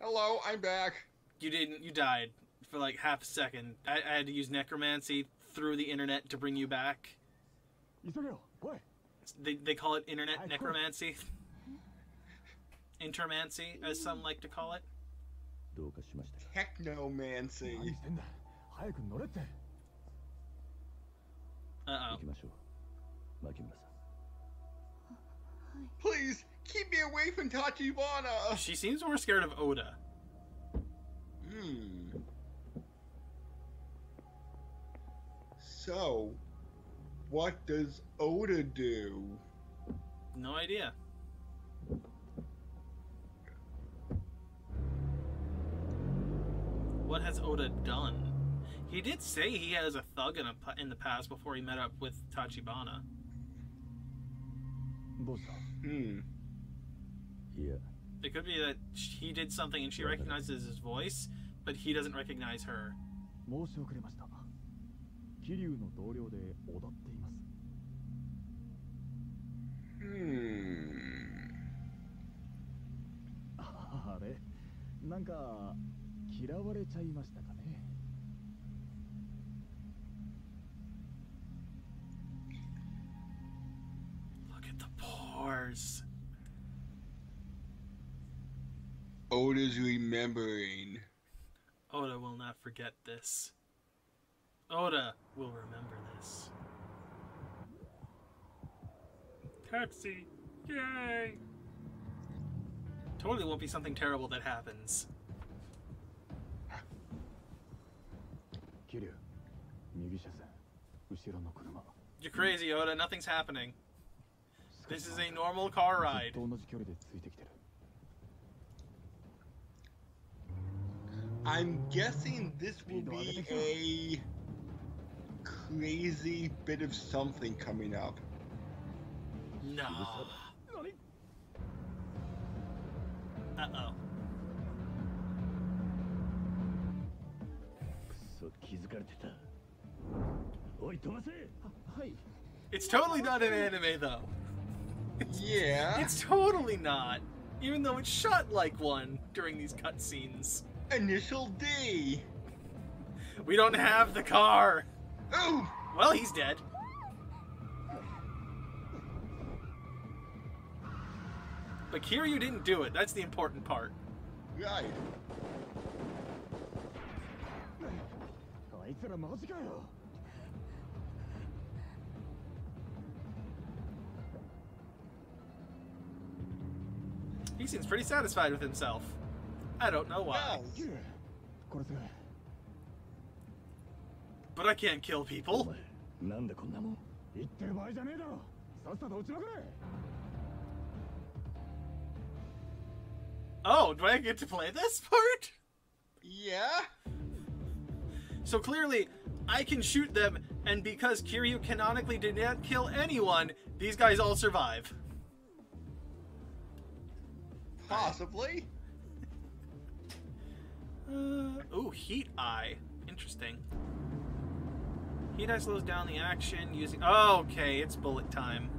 Hello, I'm back. You didn't. You died for like half a second. I, I had to use necromancy through the internet to bring you back. What? They, they call it internet I necromancy. Intermancy, as some like to call it. Technomancy. Uh oh. Please Keep me away from Tachibana. She seems more scared of Oda. Hmm. So, what does Oda do? No idea. What has Oda done? He did say he has a thug in, a, in the past before he met up with Tachibana. Hmm. いや It could be that he did something and she recognizes his voice, but he doesn't recognize her. 申し遅れました桐生の同僚で踊っています Hmm. あれなんか嫌われちゃいましたかね Look at the pores. Oda's remembering. Oda will not forget this. Oda will remember this. Taxi! Yay! Totally won't be something terrible that happens. 桐生右車線後ろの車 You're crazy, Oda. Nothing's happening. This is a normal car ず ride. っと同じ距離でついてきてる I'm guessing this will be a crazy bit of something coming up. No. Uh oh. It's totally not an anime though. It's, yeah. It's totally not. Even though it's shot like one during these cutscenes. Initial D. We don't have the car. Oh. Well, he's dead. But Kiryu didn't do it. That's the important part. Right. He seems pretty satisfied with himself. I don't know why. But I can't kill people. Oh, do I get to play this part? Yeah. So clearly, I can shoot them, and because Kiryu canonically did not kill anyone, these guys all survive. Possibly. Uh, ooh, Heat Eye. Interesting. Heat Eye slows down the action using. Oh, okay, it's bullet time.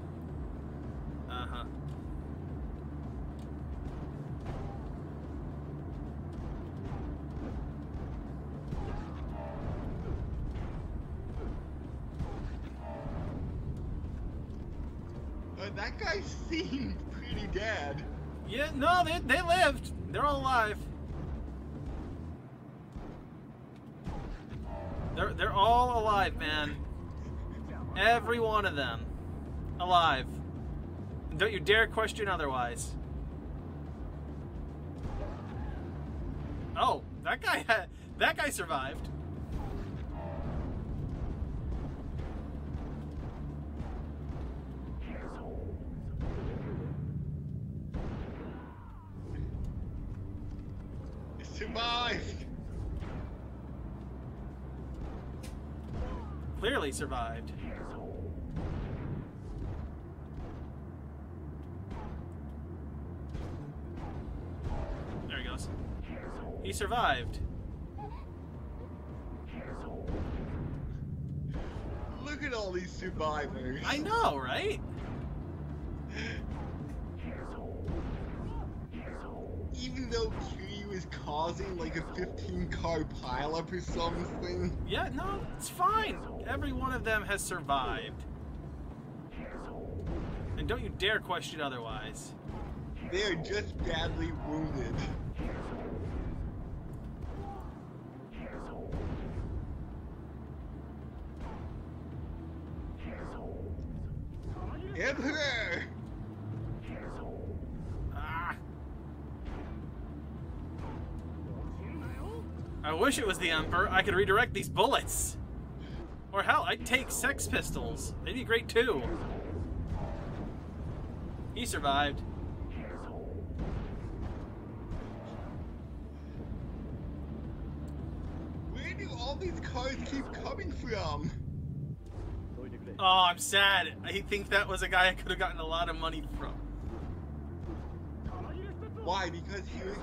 Alive, man. Every one of them. Alive. Don't you dare question otherwise. Oh, that guy had, that guy survived. Survived. Survived. There he goes. He survived. Look at all these survivors. I know, right? Causing like a 15 car pileup or something. Yeah, no, it's fine. Every one of them has survived. And don't you dare question otherwise. They are just badly wounded. Emperor! wish it was the Emperor. I could redirect these bullets. Or hell, I'd take Sex Pistols. They'd be great too. He survived. Where do all these cars keep coming from? Oh, I'm sad. I think that was a guy I could have gotten a lot of money from. Why? Because he was,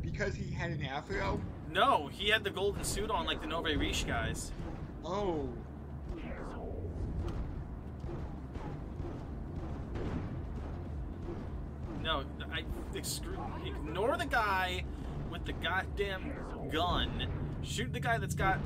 because he had an afro. No, he had the golden suit on like the Nove Riche guys. Oh. No, I ignore the guy with the goddamn gun. Shoot the guy that's got.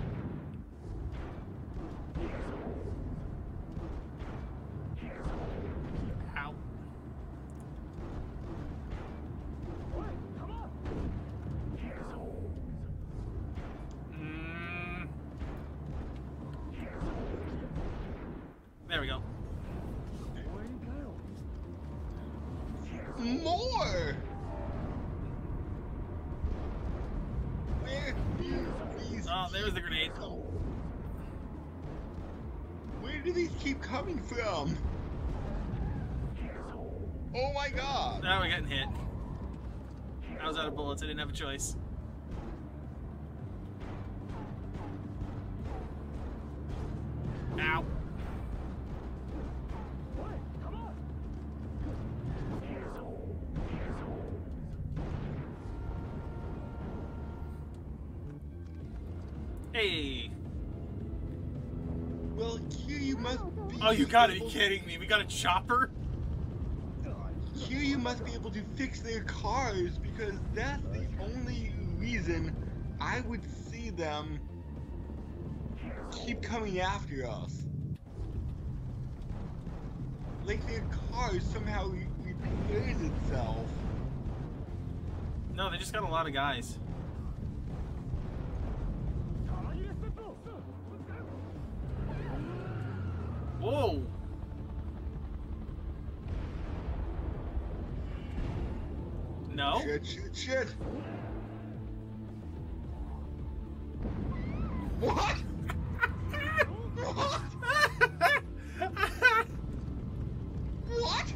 Coming from? Oh my god! Now we're getting hit. I was out of bullets. I didn't have a choice. Gotta be kidding me. We got a chopper? Here you must be able to fix their cars because that's the only reason I would see them keep coming after us. Like their car somehow re- repairs itself. No, they just got a lot of guys. Whoa. No? Shit, shit, shit. What? what? What?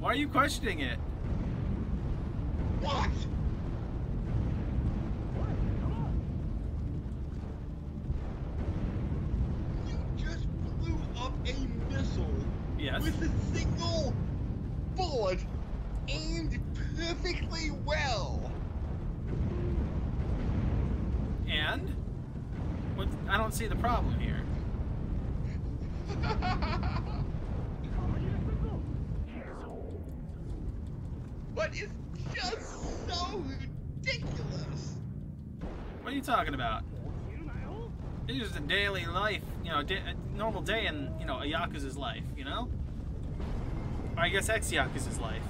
Why are you questioning it? What? You just blew up a missile Yes. with a single bullet aimed perfectly well. And? What, I don't see the problem here. but it's just so ridiculous. What are you talking about? It's just a daily life, you know, a normal day in, you know, a Yakuza's life, you know? Or I guess ex-Yakuza's life.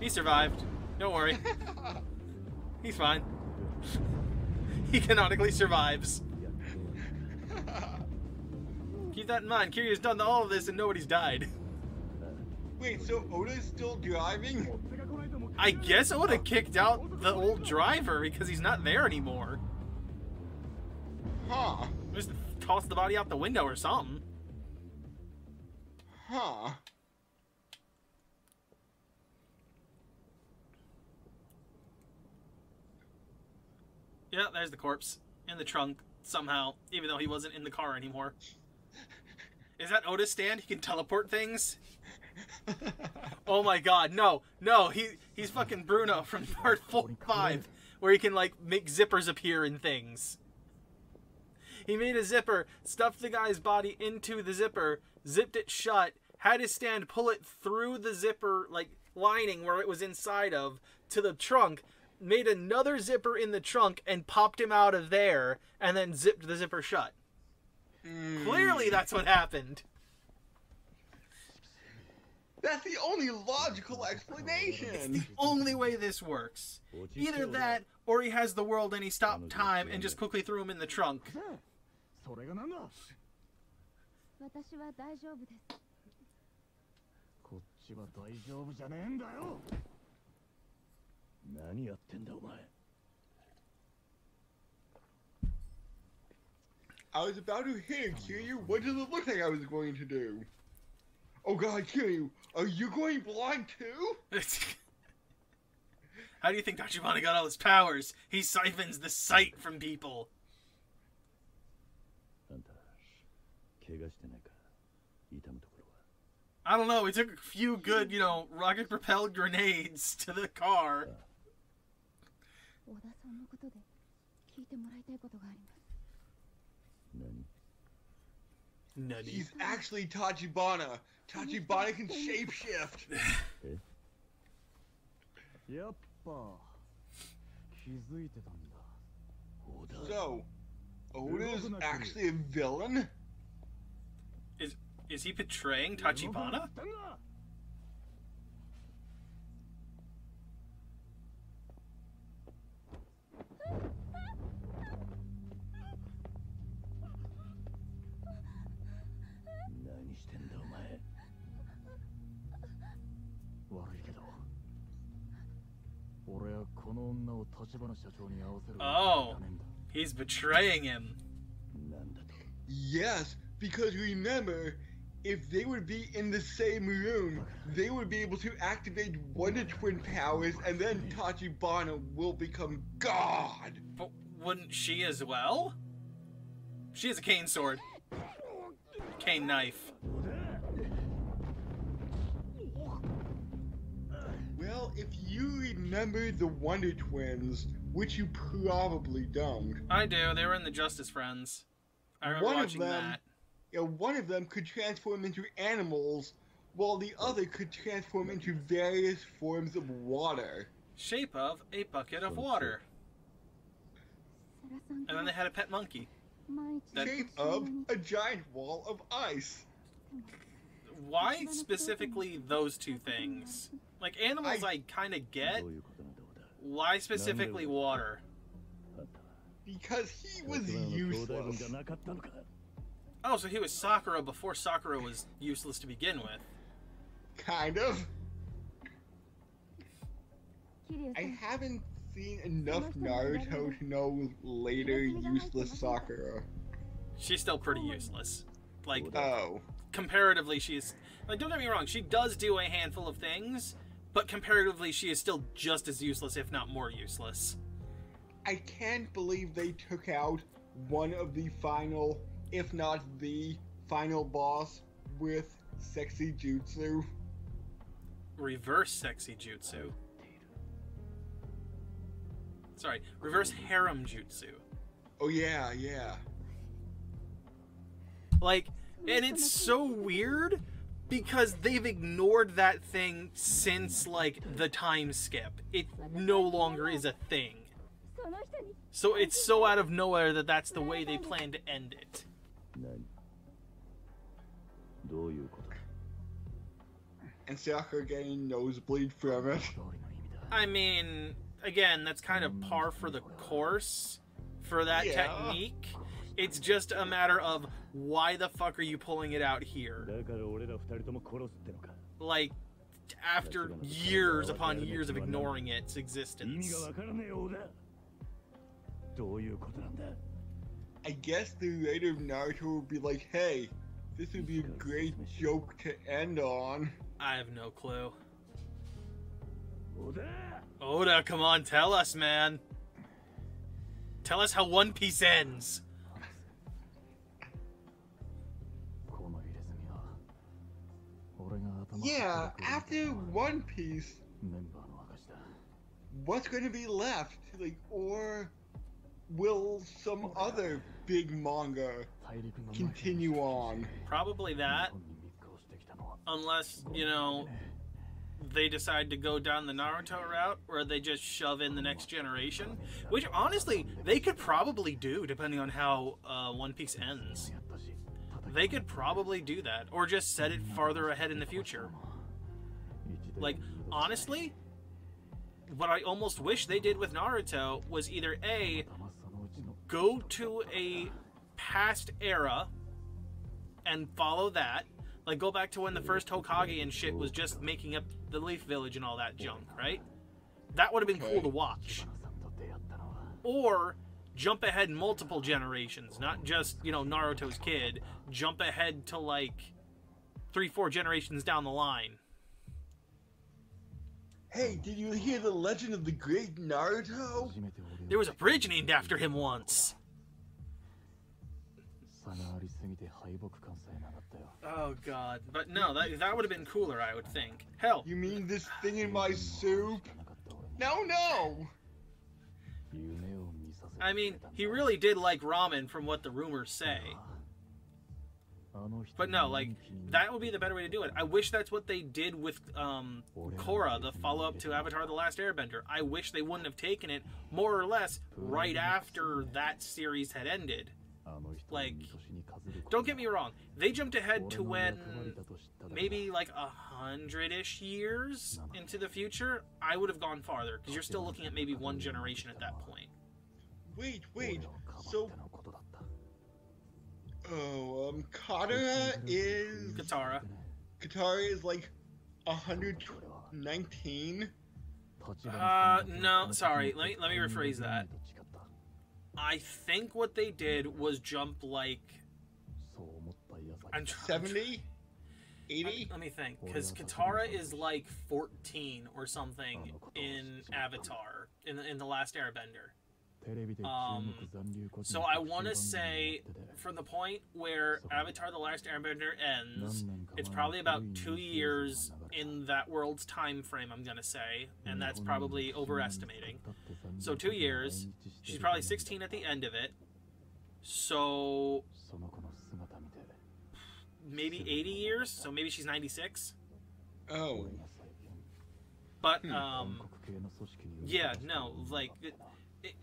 He survived. Don't worry. He's fine. he canonically survives. Keep that in mind. Kiryu's done all of this and nobody's died. Wait, so Oda's still driving? I guess I would have kicked out the old driver because he's not there anymore. Huh. Just toss the body out the window or something. Huh. Yeah, there's the corpse in the trunk somehow, even though he wasn't in the car anymore. Is that Otis stand? He can teleport things. Oh my god, no, no, he he's fucking Bruno from part four, five, where he can like make zippers appear in things. He made a zipper, stuffed the guy's body into the zipper, zipped it shut, had his stand pull it through the zipper like lining where it was inside of to the trunk, made another zipper in the trunk and popped him out of there and then zipped the zipper shut. Hmm. Clearly that's what happened. That's the only logical explanation. It's the only way this works. Either that or he has the world and he stopped time and just quickly threw him in the trunk. 何やってんだお前 I was about to hit it, Kiryu. What did it look like I was going to do? Oh god, Kiryu, are you going blind too? How do you think Tachibana got all his powers? He siphons the sight from people. あんた怪我してないか痛むところは I don't know. He took a few good, you know, rocket propelled grenades to the car. 小田さんのことで聞いてもらいたいことがあります何 Nutty. He's actually Tachibana. Tachibana can shapeshift. やっぱ気づいてたんだ小田 So, Oda's actually a villain? Is he betraying Tachibana? 何してんだお前悪いけど俺はこの女を立花社長に合わせるわけにはいかねえんだ He's betraying him. なんだと Yes, because remember, if they would be in the same room, they would be able to activate Wonder Twin powers, and then Tachibana will become God. But wouldn't she as well? She has a cane sword. Cane knife. Well, if you remember the Wonder Twins, which you probably don't, I do. They were in the Justice Friends. I remember One of watching them- that you know, one of them could transform into animals, while the other could transform into various forms of water. Shape of a bucket of water. And then they had a pet monkey. Shape of a giant wall of ice. Why specifically those two things? Like animals, I, I kind of get. Why specifically water? Because he was useless. Oh, so he was Sakura before Sakura was useless to begin with. Kind of. I haven't seen enough Naruto to know later useless Sakura. She's still pretty useless. Like oh, comparatively, she's like don't get me wrong, she does do a handful of things, but comparatively, she is still just as useless, if not more useless. I can't believe they took out one of the final if not the final boss with sexy jutsu. Reverse sexy jutsu. Sorry, reverse harem jutsu. Oh yeah, yeah. Like, and it's so weird because they've ignored that thing since like the time skip. It no longer is a thing. So it's so out of nowhere that that's the way they plan to end it. 何どういうことだ And Sakura getting nosebleed from it. 通りの意味だ I mean, again, that's kind of par for the course for that Yeah. technique. It's just a matter of why the fuck are you pulling it out here? だから俺ら二人とも殺すってのか Like, after years upon years of ignoring its 意味 existence. I guess the writer of Naruto would be like, hey, this would be a great joke to end on. I have no clue. Oda! Oda, come on, tell us, man. Tell us how One Piece ends. Yeah, after One Piece, what's going to be left? Like, or will some other big manga continue on. Probably that. Unless, you know, they decide to go down the Naruto route or they just shove in the next generation, which honestly, they could probably do depending on how uh, One Piece ends. They could probably do that or just set it farther ahead in the future. Like, honestly, what I almost wish they did with Naruto was either A, go to a past era and follow that. Like go back to when the first Hokage and shit was just making up the Leaf Village and all that junk, right? That would have been cool to watch. Or jump ahead multiple generations, not just, you know, Naruto's kid. Jump ahead to like three, four generations down the line. Hey, did you hear the legend of the great Naruto? There was a bridge named after him once. Oh god, but no, that that would have been cooler, I would think. Hell. You mean this thing in my soup? No, no. I mean, he really did like ramen from what the rumors say. But no, like that would be the better way to do it. I wish that's what they did with um, Korra, the follow-up to Avatar: The Last Airbender. I wish they wouldn't have taken it more or less right after that series had ended. Like, don't get me wrong, they jumped ahead to when maybe like a hundred-ish years into the future. I would have gone farther because you're still looking at maybe one generation at that point. Wait, wait. So Oh, um, Katara is. Katara. Katara is like 119. Uh, no, sorry. Let me, let me rephrase that. I think what they did was jump like. I'm 70? 80? Let me think. Because Katara is like 14 or something in Avatar, in the, in the last airbender. Um, so I want to say from the point where Avatar The Last Airbender ends, it's probably about two years in that world's time frame, I'm going to say, and that's probably overestimating. So two years. She's probably 16 at the end of it. So maybe 80 years. So maybe she's 96. Oh. But, hmm. um, yeah, no, like,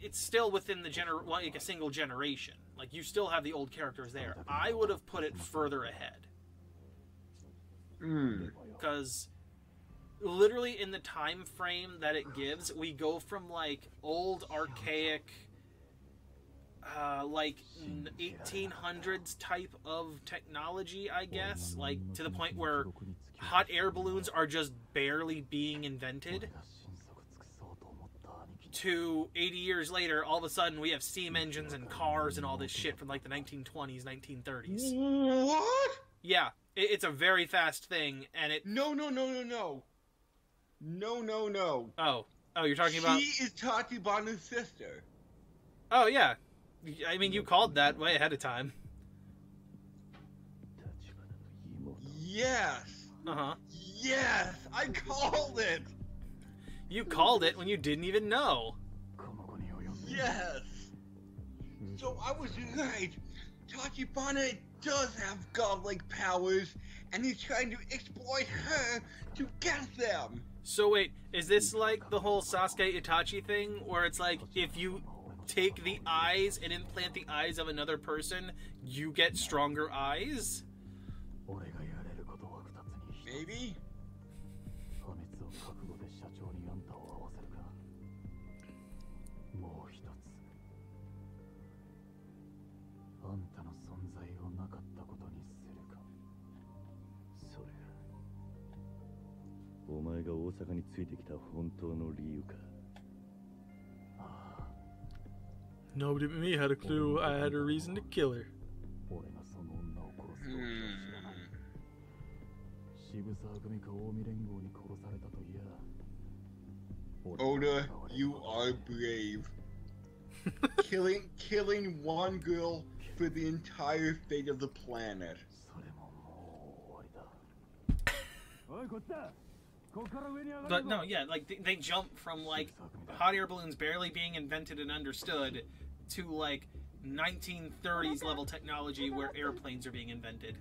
it's still within the gener like a single generation. Like you still have the old characters there. I would have put it further ahead. Hmm. Because mm. literally in the time frame that it gives, we go from like old archaic uh, like 1800s type of technology, I guess, like to the point where hot air balloons are just barely being invented to 80 years later, all of a sudden we have steam engines and cars and all this shit from like the 1920s, 1930s. What? Yeah, it, it's a very fast thing, and it. No, no, no, no, no. No, no, no. Oh, oh, you're talking she about. She is Tachibana's sister. Oh yeah, I mean you called that way ahead of time. Yes. Uh huh. Yes, I called it. You called it when you didn't even know. Yes. So I was right. Tachibana does have godlike powers, and he's trying to exploit her to get them. So wait, is this like the whole Sasuke Itachi thing, where it's like if you take the eyes and implant the eyes of another person, you get stronger eyes? Maybe. 前が大阪についてきた本当の理由かああ Nobody but me had a clue I had a reason to kill her. 俺がその女を殺す動機は知らない Hmm. 渋沢組か近江連合に殺されたといや Oda, you are brave. killing killing one girl for the entire fate of the planet. それももう終わりだおいこっちだ but no, yeah, like they, they jump from like hot air balloons barely being invented and understood to like 1930s level technology where airplanes are being invented.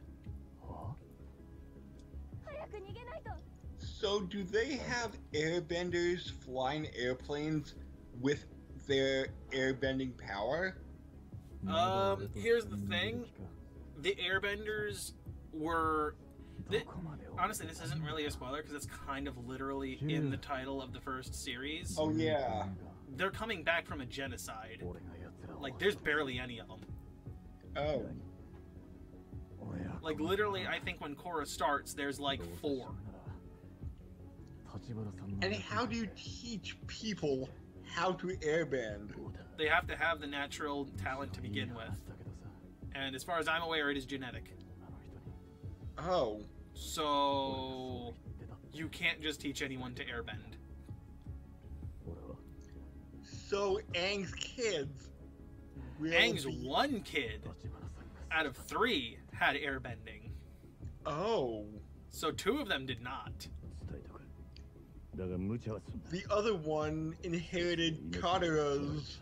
So do they have airbenders flying airplanes with their airbending power? Um, here's the thing. The airbenders were the, honestly, this isn't really a spoiler because it's kind of literally in the title of the first series. Oh, yeah. They're coming back from a genocide. Like, there's barely any of them. Oh. Like, literally, I think when Korra starts, there's like four. And how do you teach people how to airbend? They have to have the natural talent to begin with. And as far as I'm aware, it is genetic. Oh. So you can't just teach anyone to airbend. So Aang's kids. Aang's one kid out of three had airbending. Oh. So two of them did not. The other one inherited Katara's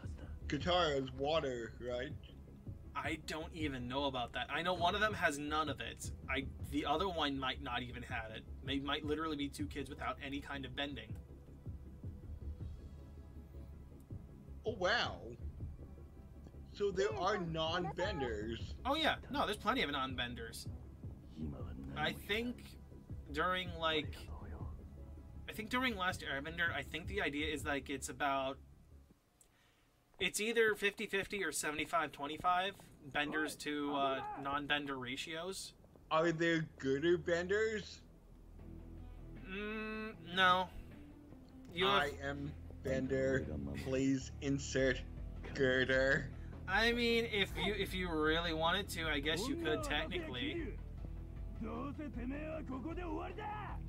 Katara's water, right? I don't even know about that. I know one of them has none of it. I the other one might not even have it. They might literally be two kids without any kind of bending. Oh wow. So there are non-benders. Oh yeah, no, there's plenty of non-benders. I think during like I think during Last Airbender, I think the idea is like it's about it's either 50-50 or 75-25 benders to oh, uh, non-bender ratios. Are there gooder benders? Mm, no. You have... I am bender. Please insert girder. I mean, if you if you really wanted to, I guess you oh, could technically.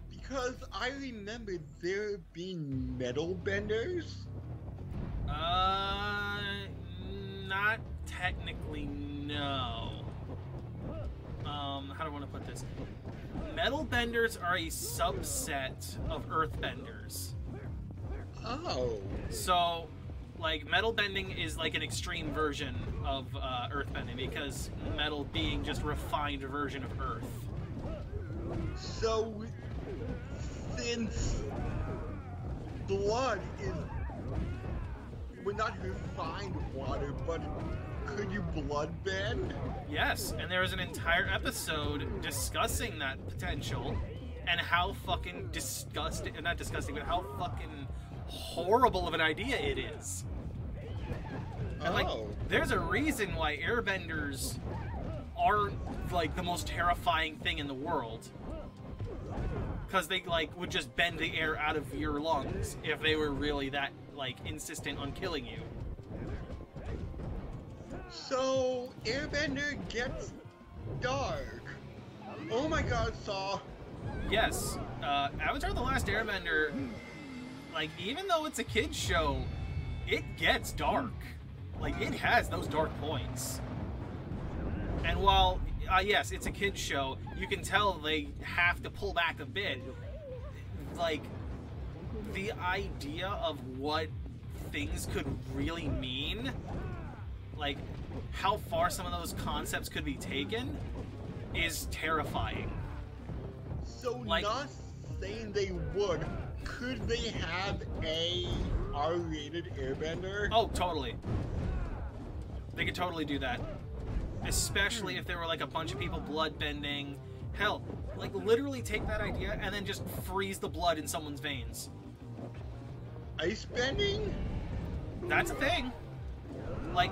Because I remember there being metal benders. Uh, not technically, no. Um, how do I want to put this? Metal benders are a subset of earth benders. Oh. So, like, metal bending is like an extreme version of uh, earth bending because metal being just refined version of earth. So, since blood is well, not refined water, but could you blood bend? Yes, and there was an entire episode discussing that potential and how fucking disgusting, not disgusting, but how fucking horrible of an idea it is. And like, Oh. there's a reason why airbenders aren't like the most terrifying thing in the world. Because they like would just bend the air out of your lungs if they were really that like insistent on killing you. So, Airbender gets dark. Oh my god, Saw. Yes, uh, Avatar: The Last Airbender, like even though it's a kids show, it gets dark. Like it has those dark points. And while uh, yes, it's a kids show, you can tell they have to pull back a bit. Like the idea of what things could really mean, like how far some of those concepts could be taken, is terrifying. So, Like- not saying they would, could they have a R-rated Airbender? Oh, totally. They could totally do that. Especially hmm. if there were like a bunch of people blood bending. Hell, like literally take that idea and then just freeze the blood in someone's veins. Ice bending? That's a thing. Like,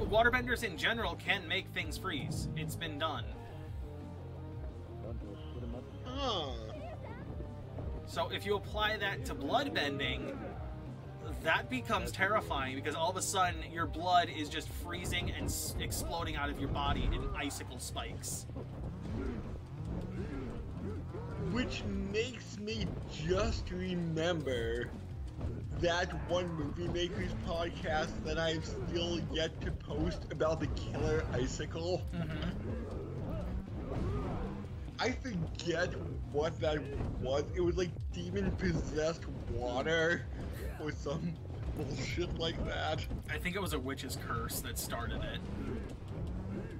waterbenders in general can make things freeze. It's been done. So if you apply that to blood bending, that becomes terrifying because all of a sudden your blood is just freezing and exploding out of your body in icicle spikes. Which makes me just remember that one movie makers podcast that I've still yet to post about the killer icicle. I forget what that was. It was like demon possessed water or some bullshit like that. I think it was a witch's curse that started it.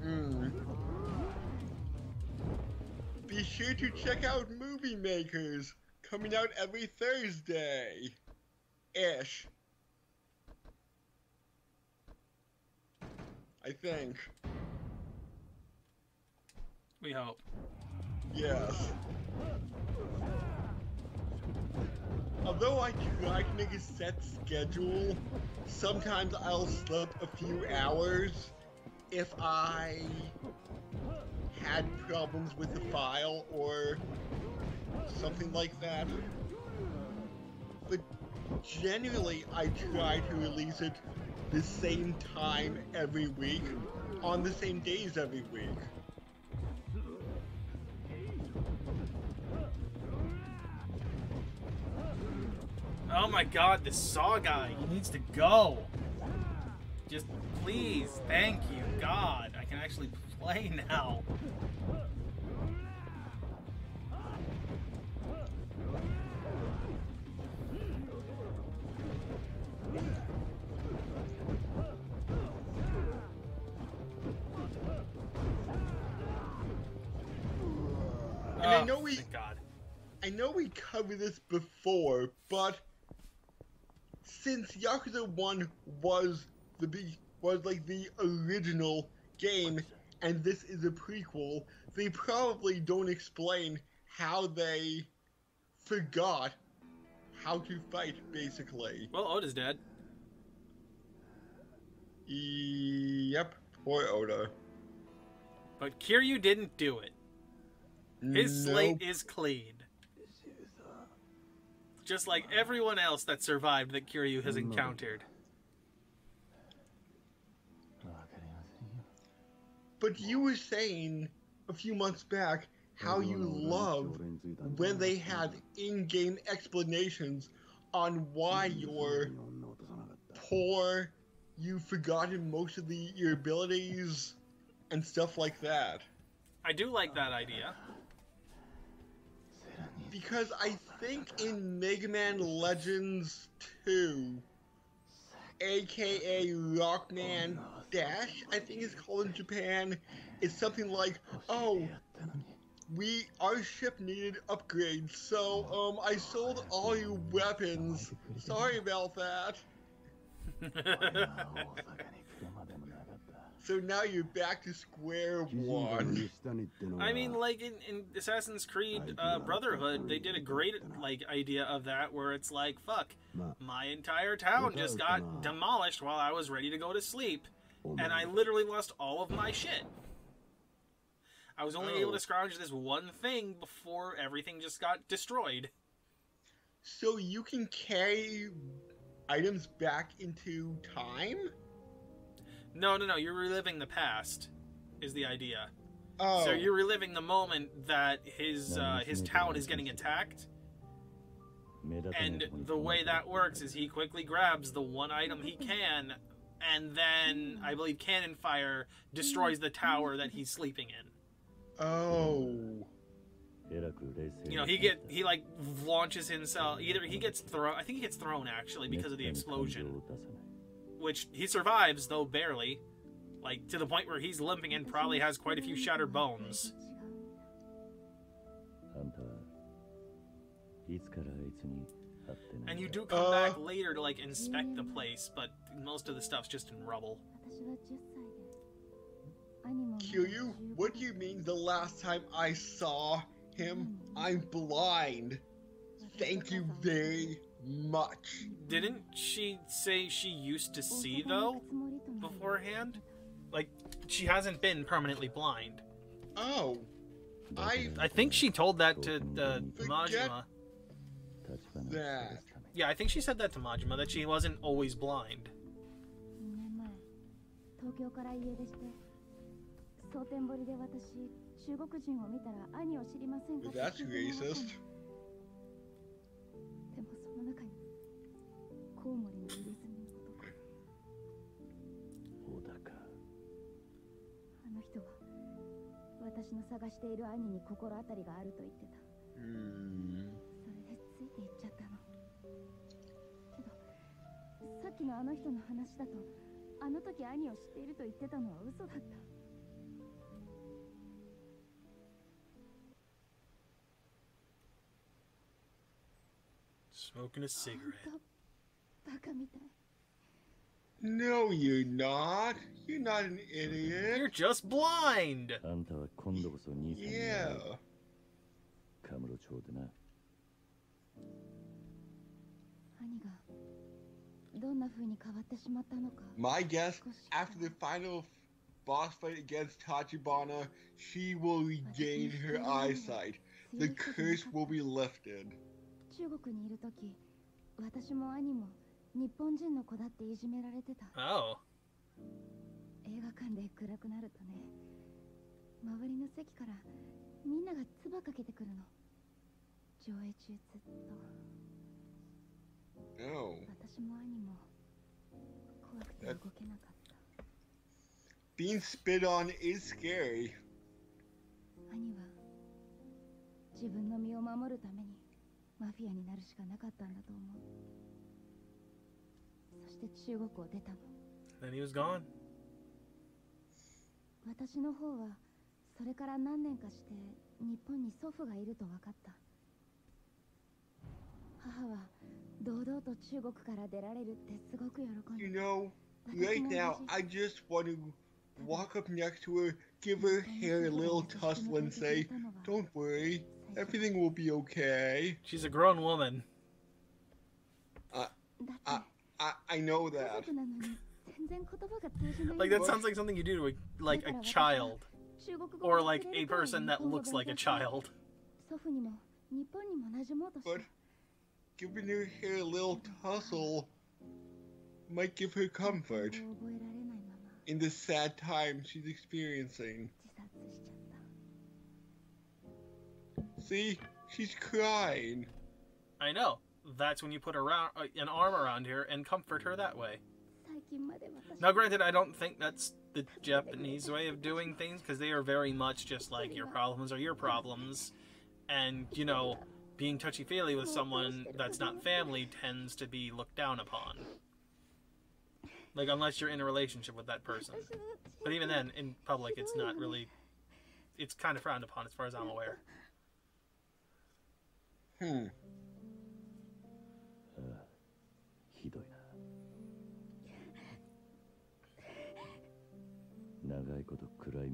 Hmm. Be sure to check out Movie Makers, coming out every Thursday. Ish. I think. We hope. Yes. Although I try to make a set schedule, sometimes I'll slip a few hours if I had problems with the file or something like that. Generally, I try to release it the same time every week, on the same days every week. Oh my god, this Saw guy, he needs to go. Just please, thank you, God. I can actually play now. Covered this before, but since Yakuza One was the be- was like the original game, and this is a prequel, they probably don't explain how they forgot how to fight, basically. Well, Oda's dead. Yep, poor Oda. But Kiryu didn't do it. His slate is clean just like everyone else that survived that Kiryu has mm. encountered. But you were saying a few months back how you loved when they had in-game explanations on why you're poor, you've forgotten most of the your abilities, and stuff like that. I do like that idea. Because I think in Mega Man Legends 2, aka Rockman Dash, I think it's called in Japan, is something like, oh, we our ship needed upgrades, so um, I sold all your weapons. Sorry about that. So now you're back to square one. I mean, like in, in Assassin's Creed uh, Brotherhood, they did a great like idea of that, where it's like, fuck, my entire town just got demolished while I was ready to go to sleep, and I literally lost all of my shit. I was only oh. able to scrounge this one thing before everything just got destroyed. So you can carry items back into time? No, no, no. You're reliving the past, is the idea. Oh. So you're reliving the moment that his uh, his town is getting attacked. And the way that works is he quickly grabs the one item he can, and then I believe cannon fire destroys the tower that he's sleeping in. Oh. You know, he get he like launches himself. Either he gets thrown. I think he gets thrown actually because of the explosion which he survives, though barely, like to the point where he's limping and probably has quite a few shattered bones. And you do come uh, back later to like inspect the place, but most of the stuff's just in rubble. Kyu, what do you mean the last time I saw him? I'm blind. Thank you very much. Didn't she say she used to see though beforehand? Like she hasn't been permanently blind. Oh. I I think she told that to uh, Majima. That. Yeah, I think she said that to Majima that she wasn't always blind. That's racist. コウモリの入れ墨男小高あの人は私の探している兄に心当たりがあると言ってた。Hmm. それでついていっちゃったの。けどさっきのあの人の話だとあの時兄を知っていると言ってたのは嘘だった。Smoking a 本 cigarette. 当バカみたい No, you're not. You're not an idiot. You're just blind! あんたは今度こそ兄さんに会え Yeah. カムロ町でな兄がどんな風に変わってしまったのか My guess 少し after the final boss fight against Tachibana, she will regain her eyesight. 強 The い人じゃな curse かった will be lifted. 中国にいる時私も兄も 日本人の子だっていじめられてた Oh. 映画館で暗くなるとね周りの席からみんなが唾かけてくるの上映中ずっと Oh. 私も兄も怖くて動けなかった Being spit on is scary. 兄は自分の身を守るためにマフィアになるしかなかったんだと思うそして中国を出たの Then he was gone. 私の方はそれから何年かして日本に祖父がいると分かった母は堂々と中国から出られるってすごく喜ん You で know, 私 right も now, 同じ I just want to walk up next to her, give her hair a little tussle, and say, Don't worry, everything will be okay. She's a grown woman. だってあ I, know that. like that sounds like something you do to a, like a child, or like a person that looks like a child. But giving her hair a little tussle might give her comfort in this sad time she's experiencing. See, she's crying. I know that's when you put uh, an arm around her and comfort her that way. Now, granted, I don't think that's the Japanese way of doing things because they are very much just like your problems are your problems, and you know, being touchy feely with someone that's not family tends to be looked down upon. Like, unless you're in a relationship with that person. But even then, in public, it's not really. It's kind of frowned upon as far as I'm aware. Hmm.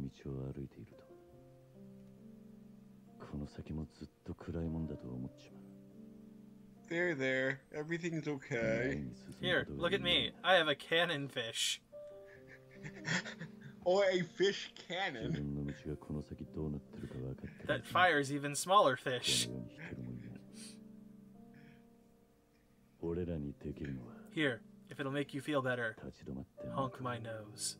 道を歩いているとこの先もずっと暗いもんだと思っちまう There, there. Everything's 前 okay. に進む Here, ことが look at me. I have a cannon fish. Or a fish 自 cannon. 分の道がこの先どうなってるか分かってる That fires even smaller こ fish. の世に一人もいない俺らにできるのは Here, if it'll make you feel better, 立ち止まって honk my nose.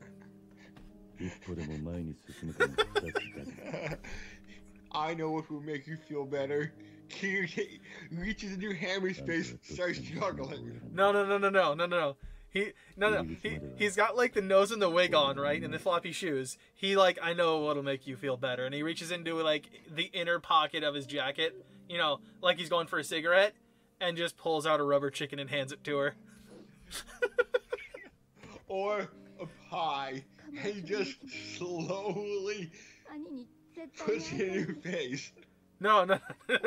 I know what will make you feel better. Kiryu reaches into Hammer's face and starts juggling. No, no, no, no, no, no, no, no. He no no he he's got like the nose and the wig on right and the floppy shoes. He like I know what'll make you feel better and he reaches into like the inner pocket of his jacket, you know, like he's going for a cigarette, and just pulls out a rubber chicken and hands it to her. or a pie he just slowly puts it in your face. No, no,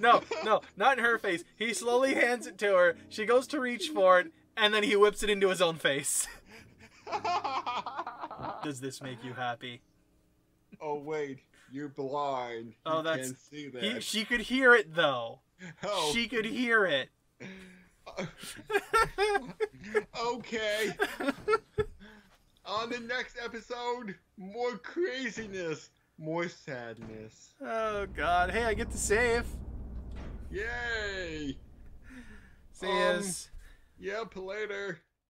no, no, not in her face. He slowly hands it to her. She goes to reach for it, and then he whips it into his own face. Does this make you happy? Oh wait, you're blind. Oh, you that's can't see that. He, she could hear it though. Oh. She could hear it. okay. On the next episode, more craziness, more sadness. Oh God! Hey, I get to save. Yay! See Um. Yep, later.